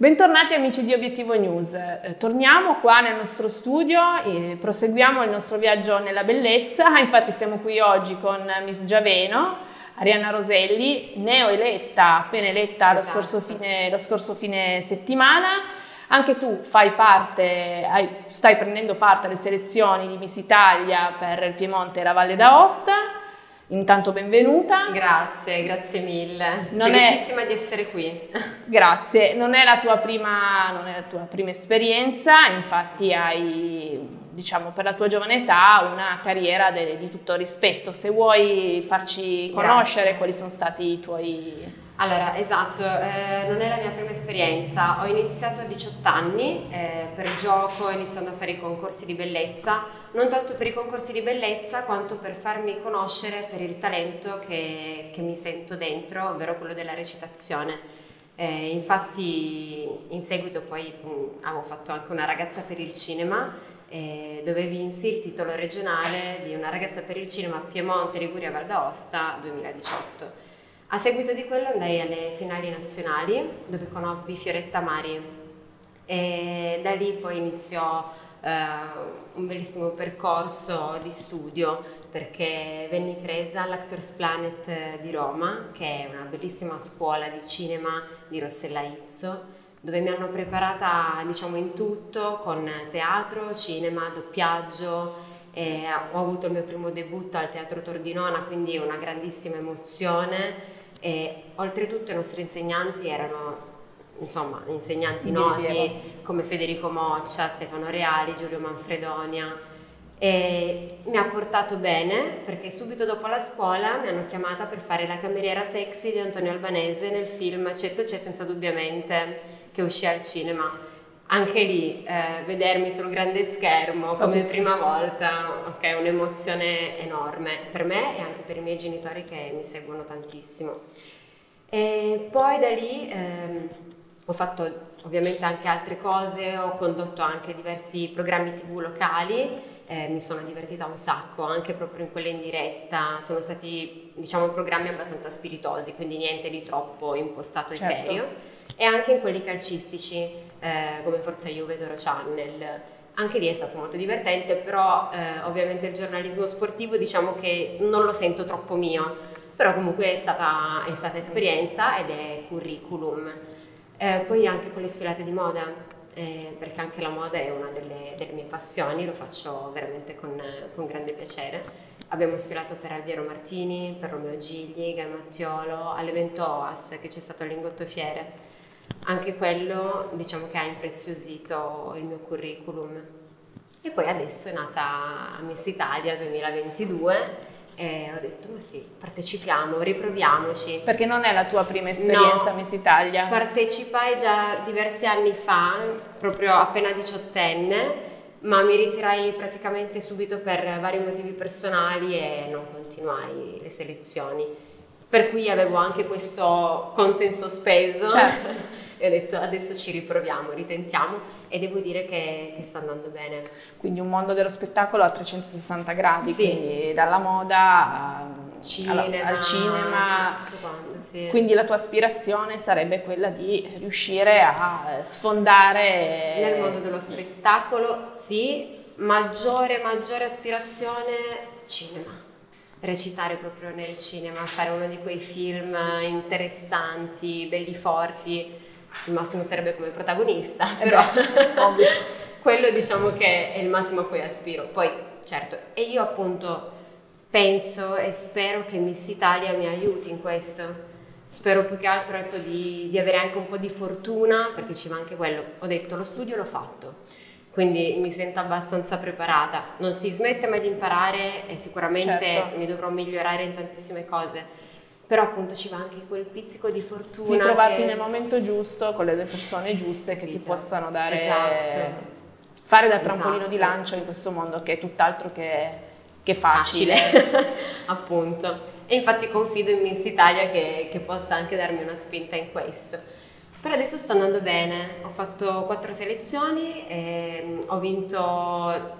Bentornati amici di Obiettivo News, eh, torniamo qua nel nostro studio e proseguiamo il nostro viaggio nella bellezza, infatti siamo qui oggi con Miss Giaveno, Arianna Roselli, neoeletta, appena eletta esatto. lo, scorso fine, lo scorso fine settimana, anche tu fai parte, stai prendendo parte alle selezioni di Miss Italia per il Piemonte e la Valle d'Aosta, Intanto benvenuta. Grazie, grazie mille. Non Felicissima è... di essere qui. Grazie, non è la tua prima, non è la tua prima esperienza, infatti hai, diciamo, per la tua giovane età una carriera de, di tutto rispetto. Se vuoi farci conoscere grazie. quali sono stati i tuoi allora, esatto, eh, non è la mia prima esperienza, ho iniziato a 18 anni eh, per gioco, iniziando a fare i concorsi di bellezza, non tanto per i concorsi di bellezza quanto per farmi conoscere per il talento che, che mi sento dentro, ovvero quello della recitazione. Eh, infatti in seguito poi mh, mm, avevo fatto anche una ragazza per il cinema eh, dove vinsi il titolo regionale di una ragazza per il cinema Piemonte Liguria Val d'Aosta 2018. A seguito di quello andai alle finali nazionali dove conobbi Fioretta Mari. E da lì poi iniziò eh, un bellissimo percorso di studio perché venni presa all'Actors Planet di Roma che è una bellissima scuola di cinema di Rossella Izzo dove mi hanno preparata diciamo in tutto con teatro, cinema, doppiaggio e ho avuto il mio primo debutto al Teatro Tordinona quindi una grandissima emozione e oltretutto i nostri insegnanti erano insomma insegnanti noti come Federico Moccia, Stefano Reali, Giulio Manfredonia. E mi ha portato bene perché subito dopo la scuola mi hanno chiamata per fare la cameriera sexy di Antonio Albanese nel film Accetto c'è senza dubbiamente che uscì al cinema anche lì eh, vedermi sul grande schermo come prima volta ok, è un'emozione enorme per me e anche per i miei genitori che mi seguono tantissimo. E poi da lì ehm, ho fatto ovviamente anche altre cose, ho condotto anche diversi programmi tv locali, eh, mi sono divertita un sacco, anche proprio in quelle in diretta, sono stati diciamo programmi abbastanza spiritosi, quindi niente di troppo impostato e certo. serio, e anche in quelli calcistici eh, come Forza Juve Toro Channel. Anche lì è stato molto divertente, però eh, ovviamente il giornalismo sportivo diciamo che non lo sento troppo mio, però comunque è stata, è stata esperienza ed è curriculum. Eh, poi anche con le sfilate di moda, eh, perché anche la moda è una delle, delle mie passioni, lo faccio veramente con, con, grande piacere. Abbiamo sfilato per Alviero Martini, per Romeo Gigli, Gai Mattiolo, all'evento OAS che c'è stato a Lingotto Fiere anche quello diciamo che ha impreziosito il mio curriculum. E poi adesso è nata Miss Italia 2022 e ho detto ma sì, partecipiamo, riproviamoci. Perché non è la tua prima esperienza no, Miss Italia? partecipai già diversi anni fa, proprio appena diciottenne, ma mi ritirai praticamente subito per vari motivi personali e non continuai le selezioni per cui avevo anche questo conto in sospeso certo. e ho detto adesso ci riproviamo, ritentiamo e devo dire che, che, sta andando bene. Quindi un mondo dello spettacolo a 360 gradi, sì. quindi dalla moda cinema, alla, al cinema. Tutto quanto, sì. Quindi la tua aspirazione sarebbe quella di riuscire a sfondare... Nel mondo dello spettacolo sì, maggiore, maggiore aspirazione cinema recitare proprio nel cinema, fare uno di quei film interessanti, belli forti, il massimo sarebbe come protagonista, eh però quello diciamo che è il massimo a cui aspiro. Poi, certo, e io appunto penso e spero che Miss Italia mi aiuti in questo. Spero più che altro ecco, di, di avere anche un po' di fortuna, perché ci va anche quello. Ho detto, lo studio l'ho fatto quindi mi sento abbastanza preparata. Non si smette mai di imparare e sicuramente certo. mi dovrò migliorare in tantissime cose, però appunto ci va anche quel pizzico di fortuna. Di trovarti che... nel momento giusto con le persone giuste che ti possano dare... Esatto. Fare da trampolino esatto. di lancio in questo mondo che è tutt'altro che, che facile. facile. appunto. E infatti confido in Miss Italia che, che possa anche darmi una spinta in questo. Per adesso sta andando bene, ho fatto quattro selezioni, e ho vinto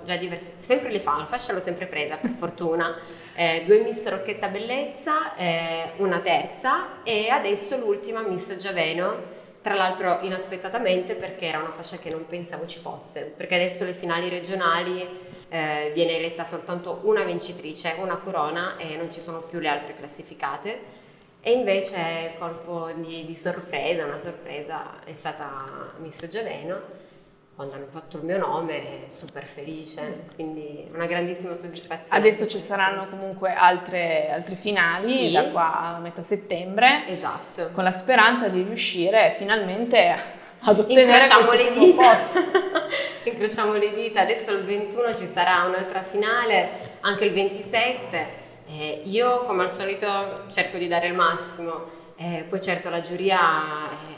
già diverse, sempre le fa, la fascia l'ho sempre presa per fortuna, eh, due Miss Rocchetta Bellezza, eh, una terza e adesso l'ultima Miss Giaveno tra l'altro inaspettatamente perché era una fascia che non pensavo ci fosse, perché adesso le finali regionali eh, viene eletta soltanto una vincitrice, una corona e non ci sono più le altre classificate. E invece colpo di, di sorpresa, una sorpresa è stata Miss Giaveno quando hanno fatto il mio nome, super felice, quindi una grandissima soddisfazione. Adesso ci saranno comunque altre, altre finali sì. da qua a metà settembre. Esatto. Con la speranza di riuscire finalmente ad ottenere Incrociamo le dita. Incrociamo le dita. Adesso il 21 ci sarà un'altra finale, anche il 27. Eh, io come al solito cerco di dare il massimo. Eh, poi certo la giuria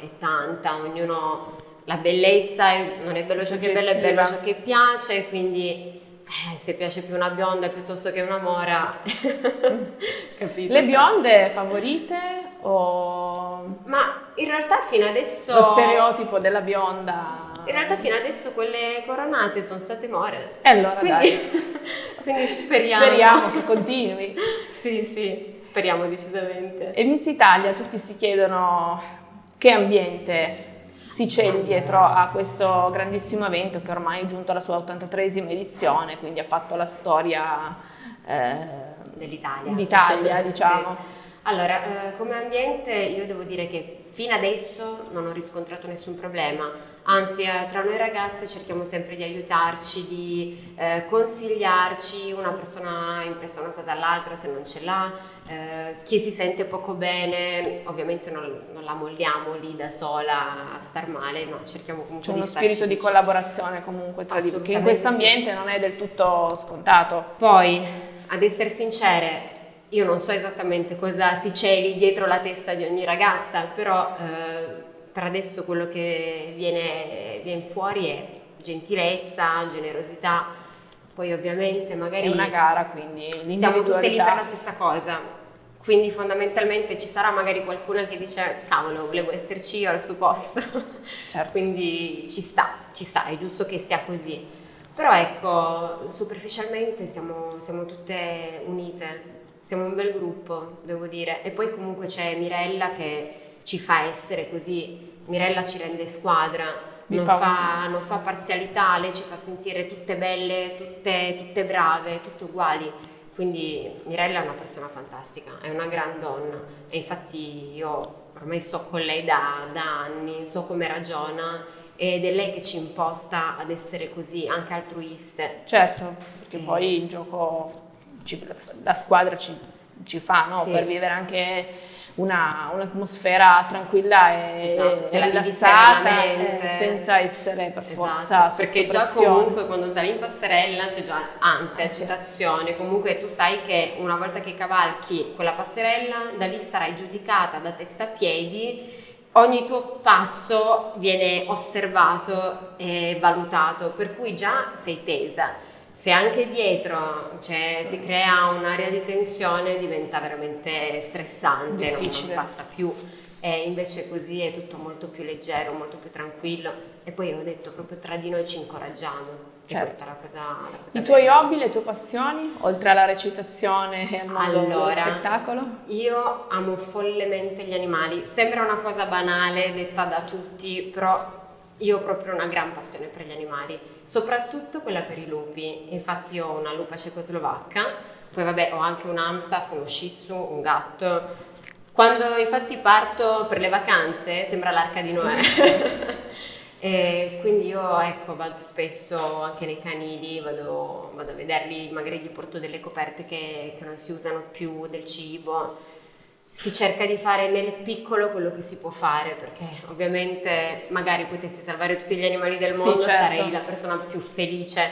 è, è tanta, ognuno la bellezza è, non è bello ciò che è bello, è bello ciò che piace, quindi eh, se piace più una bionda piuttosto che una mora, capito? Le bionde favorite o... Ma in realtà fino adesso... Lo stereotipo della bionda... In realtà fino adesso quelle coronate sono state more. E allora quindi, quindi speriamo. Speriamo che continui. sì, sì, speriamo decisamente. E Miss Italia tutti si chiedono che ambiente si celi dietro a questo grandissimo evento che ormai è giunto alla sua 83esima edizione, quindi ha fatto la storia eh, dell'Italia. D'Italia, diciamo. Sì. Allora, eh, come ambiente io devo dire che fino adesso non ho riscontrato nessun problema, anzi eh, tra noi ragazze cerchiamo sempre di aiutarci, di eh, consigliarci, una persona impressa una cosa all'altra se non ce l'ha, eh, chi si sente poco bene, ovviamente non, non, la molliamo lì da sola a star male, ma cerchiamo comunque C'è di uno spirito di collaborazione comunque tra di che in questo ambiente sì. non è del tutto scontato. Poi, ad essere sincere, io non so esattamente cosa si celi dietro la testa di ogni ragazza, però eh, per adesso quello che viene, viene fuori è gentilezza, generosità, poi ovviamente magari... È una gara, quindi siamo tutte lì per la stessa cosa. Quindi fondamentalmente ci sarà magari qualcuna che dice cavolo, volevo esserci io al suo posto. Certo. Quindi ci sta, ci sta, è giusto che sia così. Però ecco, superficialmente siamo, siamo tutte unite, siamo un bel gruppo, devo dire. E poi comunque c'è Mirella che ci fa essere così. Mirella ci rende squadra, non fa, non fa, parzialità, lei ci fa sentire tutte belle, tutte, tutte brave, tutte uguali. Quindi Mirella è una persona fantastica, è una gran donna e infatti io ormai sto con lei da, da anni, so come ragiona ed è lei che ci imposta ad essere così, anche altruiste. Certo, perché e... poi il gioco ci, la squadra ci, ci fa no? sì. per vivere anche una, un'atmosfera tranquilla e, esatto, e rilassata e senza essere per esatto, forza perché già comunque quando sali in passerella c'è già ansia, agitazione. Comunque tu sai che una volta che cavalchi quella passerella da lì sarai giudicata da testa a piedi ogni tuo passo viene osservato e valutato per cui già sei tesa se anche dietro cioè, si crea un'area di tensione diventa veramente stressante, non, non, passa più. E invece così è tutto molto più leggero, molto più tranquillo. E poi ho detto proprio tra di noi ci incoraggiamo. Certo. Questa è la cosa, la cosa I tuoi hobby, le tue passioni, oltre alla recitazione e al mondo allora, spettacolo? Io amo follemente gli animali. Sembra una cosa banale, detta da tutti, però io ho proprio una gran passione per gli animali, soprattutto quella per i lupi. Infatti ho una lupa cecoslovacca, poi vabbè ho anche un Amstaff, uno Shih Tzu, un gatto. Quando infatti parto per le vacanze sembra l'arca di Noè. e quindi io ecco vado spesso anche nei canili, vado, vado a vederli, magari gli porto delle coperte che, che non si usano più, del cibo si cerca di fare nel piccolo quello che si può fare, perché ovviamente magari potessi salvare tutti gli animali del mondo, sì, certo. sarei la persona più felice,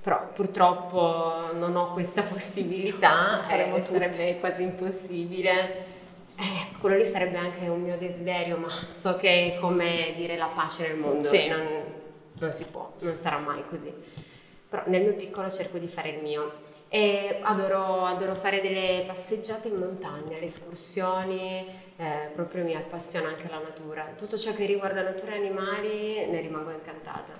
però purtroppo non ho questa possibilità, eh, sarebbe quasi impossibile. Eh, quello lì sarebbe anche un mio desiderio, ma so che è come dire la pace nel mondo, sì. non, non si può, non sarà mai così. Però nel mio piccolo cerco di fare il mio e adoro, adoro, fare delle passeggiate in montagna, le escursioni, eh, proprio mi appassiona anche la natura. Tutto ciò che riguarda natura e animali ne rimango incantata.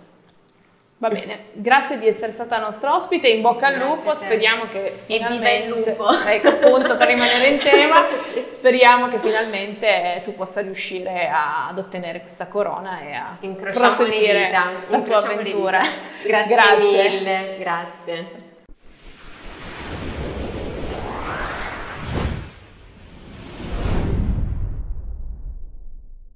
Va bene, grazie di essere stata nostra ospite, in bocca al lupo, speriamo che finalmente, ecco appunto per rimanere in tema. speriamo che finalmente tu possa riuscire ad ottenere questa corona e a proseguire la tua avventura. Grazie, grazie mille, grazie.